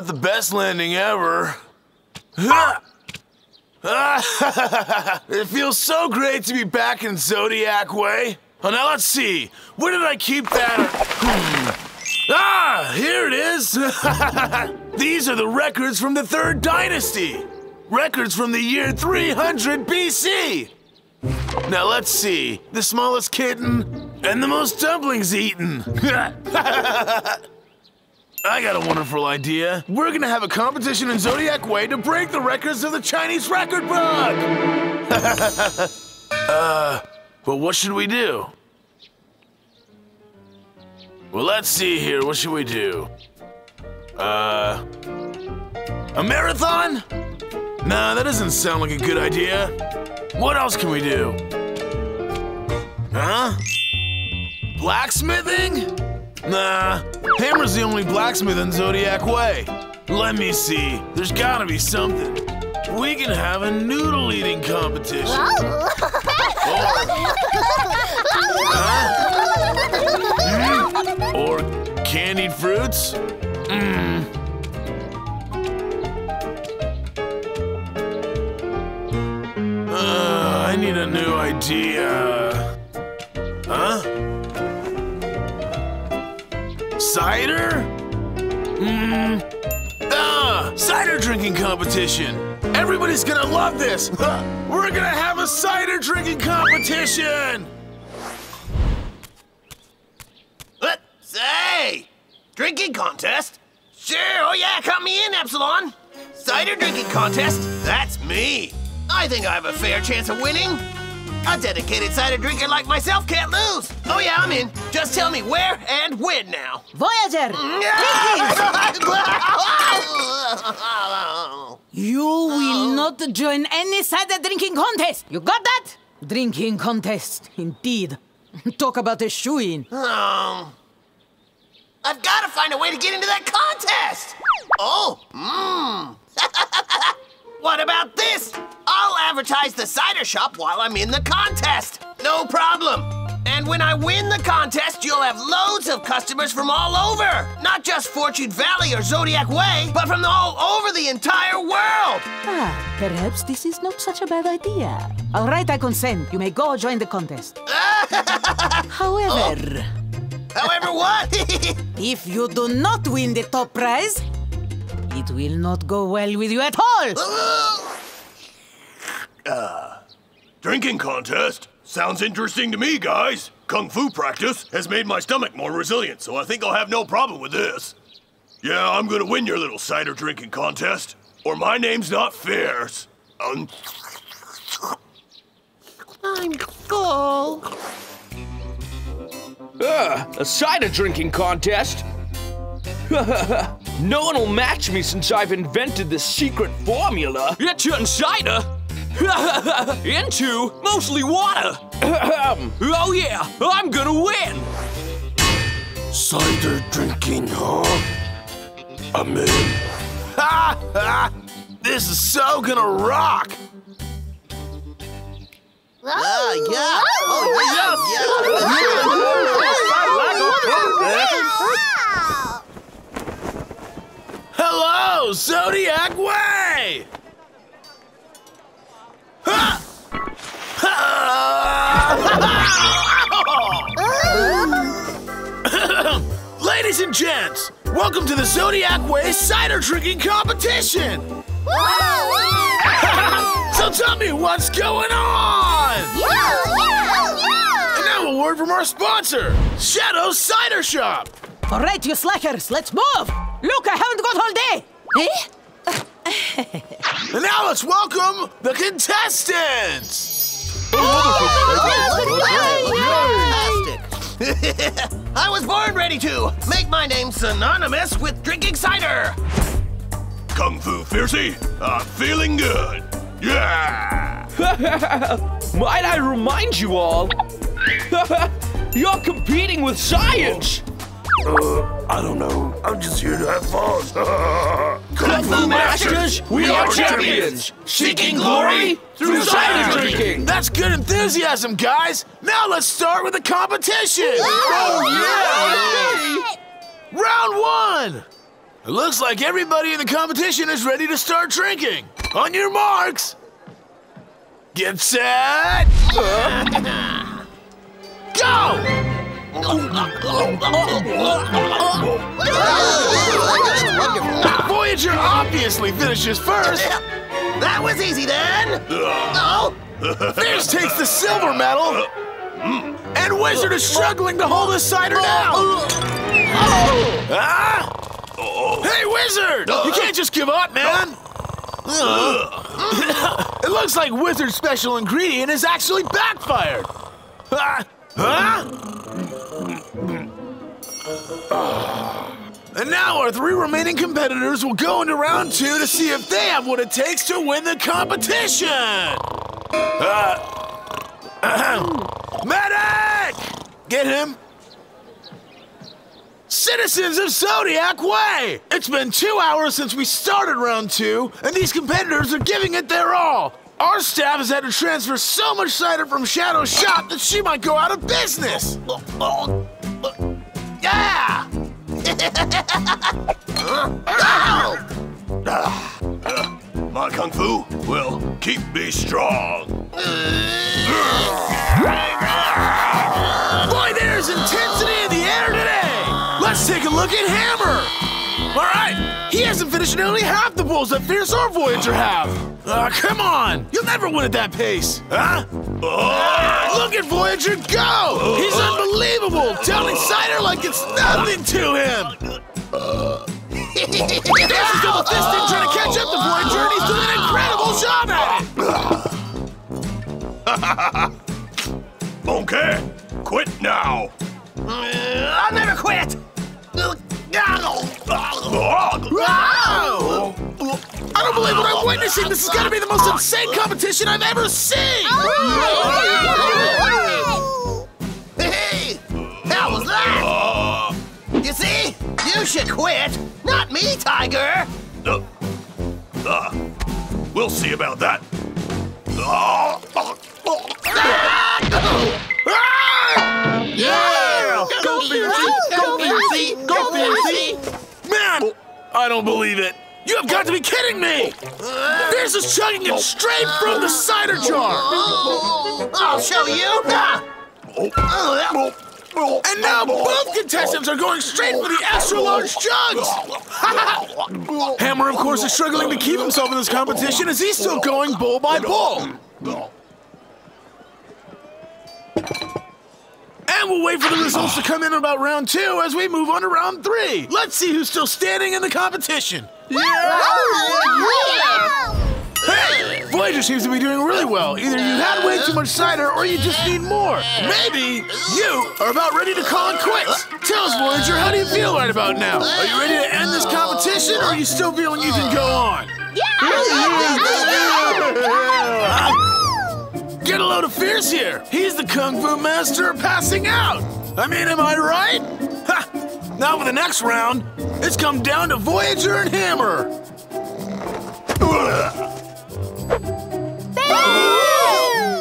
not the best landing ever. it feels so great to be back in Zodiac Way. Oh, now let's see. Where did I keep that? Hmm. Ah, here it is. These are the records from the Third Dynasty. Records from the year 300 BC. Now let's see. The smallest kitten and the most dumplings eaten. I got a wonderful idea. We're gonna have a competition in Zodiac Way to break the records of the Chinese record book! uh, well, what should we do? Well, let's see here. What should we do? Uh, a marathon? Nah, that doesn't sound like a good idea. What else can we do? Huh? Blacksmithing? Nah, Hammer's the only blacksmith in Zodiac Way. Let me see. There's gotta be something. We can have a noodle eating competition. or, huh? mm, or candied fruits. Mmm. Uh, I need a new idea. Cider? Mmm. Ah, cider drinking competition. Everybody's gonna love this. We're gonna have a cider drinking competition. What? Say, drinking contest? Sure, oh yeah, count me in, Epsilon. Cider drinking contest? That's me. I think I have a fair chance of winning. A dedicated cider drinker like myself can't lose. Oh yeah, I'm in. Just tell me where and when now. Voyager! you will not join any cider drinking contest. You got that? Drinking contest, indeed. Talk about a shoe-in. Oh. I've got to find a way to get into that contest. Advertise the cider shop while I'm in the contest. No problem. And when I win the contest, you'll have loads of customers from all over. Not just Fortune Valley or Zodiac Way, but from all over the entire world. Ah, perhaps this is not such a bad idea. All right, I consent. You may go join the contest. However... Oh. However what? if you do not win the top prize, it will not go well with you at all. Uh, drinking contest? Sounds interesting to me, guys. Kung Fu practice has made my stomach more resilient, so I think I'll have no problem with this. Yeah, I'm gonna win your little cider drinking contest, or my name's not Fierce. Um... I'm full. Ugh, a cider drinking contest? no one will match me since I've invented this secret formula. It turns cider into mostly water. oh yeah, I'm gonna win. Cider drinking, huh? I'm in. Ha ha! This is so gonna rock! Ah, oh, yeah. Oh, yeah. Hello, Zodiac Way! Ladies and gents, welcome to the Zodiac Way cider drinking competition! so tell me what's going on! Yeah, yeah, yeah! And now a word from our sponsor, Shadow Cider Shop! All right, you slackers, let's move! Look, I haven't got all day! Eh? and now let's welcome the contestants! I was born ready to make my name synonymous with drinking cider. Kung Fu Fiercey, I'm feeling good. Yeah! Might I remind you all? You're competing with science! Uh, I don't know. I'm just here to have fun. Kung Fu Masters, we are champions! Seeking glory through cider drinking! That's good enthusiasm, guys! Now let's start with the competition! Oh, yeah! Round one! It looks like everybody in the competition is ready to start drinking. On your marks. Get set. Go! Voyager obviously finishes first. That was easy then. Oh, Fierce takes the silver medal. And Wizard is struggling to hold his cider down. Ah! Hey, Wizard! You can't just give up, man! it looks like Wizard's special ingredient is actually backfired. Ah, Huh? And now our three remaining competitors will go into round two to see if they have what it takes to win the competition. Uh. Medic! Get him. Citizens of Zodiac Way! It's been two hours since we started round two, and these competitors are giving it their all. Our staff has had to transfer so much cider from Shadow's shop that she might go out of business. Oh, yeah. My kung fu will keep me strong. Boy, there's intensity in the air today! Let's take a look at Hammer! Alright, he hasn't finished nearly half the bowls that Fierce or Voyager have! Ah, come on! You'll never win at that pace! Huh? Look at Voyager go! He's unbelievable! Telling Cider like it's nothing to him! Fierce is double fisting trying to catch up to Voyager and he's doing an incredible job at it! Okay, quit now. I'll never quit. Wow! I don't believe what I'm witnessing! This is gonna be the most insane competition I've ever seen! Hey, how was that? You see, you should quit, not me, Tiger. Uh, uh, we'll see about that. Uh, Go Man, I don't believe it! You have got to be kidding me! Fierce is chugging it straight from the cider jar! I'll show you. And now both contestants are going straight for the extra large jugs! Hammer, of course, is struggling to keep himself in this competition as he's still going bowl by bowl. And we'll wait for the results to come in about round two as we move on to round three. Let's see who's still standing in the competition. Hey, Voyager seems to be doing really well. Either you had way too much cider or you just need more. Maybe you are about ready to call it quits. Tell us, Voyager, how do you feel right about now? Are you ready to end this competition or are you still feeling you can go on? Ah. Get a load of Fierce here. He's the Kung Fu Master passing out. I mean, am I right? Ha! Now for the next round, it's come down to Voyager and Hammer.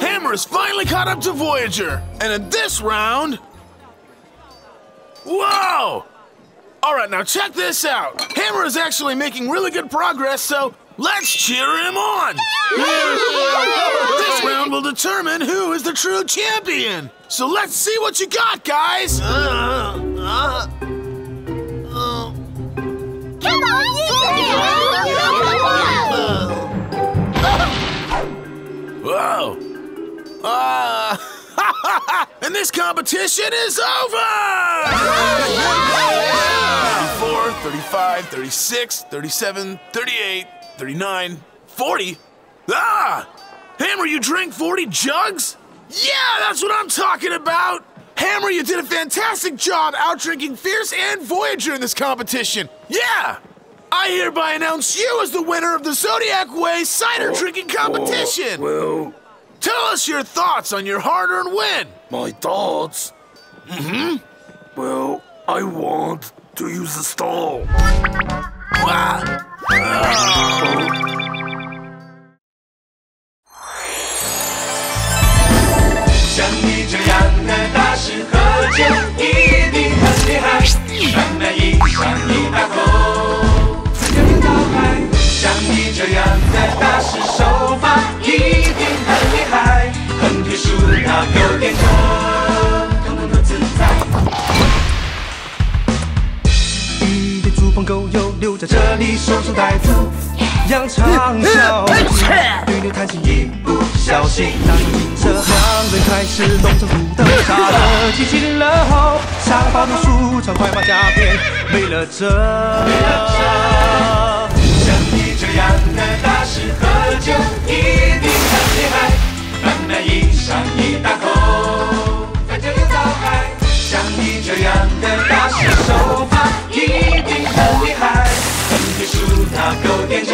Hammer is finally caught up to Voyager. And in this round... Whoa! All right, now check this out. Hammer is actually making really good progress, so let's cheer him on. this round will determine who is the true champion. So let's see what you got, guys. Uh, uh, uh. Come on! Whoa. Uh, and this competition is over! 34, 35, 36, 37, 38, 39, 40. Ah! Hammer, you drank 40 jugs? Yeah, that's what I'm talking about! Hammer, you did a fantastic job out drinking Fierce and Voyager in this competition. Yeah! I hereby announce you as the winner of the Zodiac Way cider drinking competition. Well, Tell us your thoughts on your hard-earned win. my thoughts. Mm-hmm. Well, I want to use the stall. Ah. 像你这样的大师和姐一定很厉害，开始浓妆淡抹了。激情了，后沙发、读书、穿快马加鞭没了。这像你这样的大师，喝酒一定很厉害，慢慢饮上一大口。看这又倒海，像你这样的大师，手法一定很厉害。横撇竖他勾点着。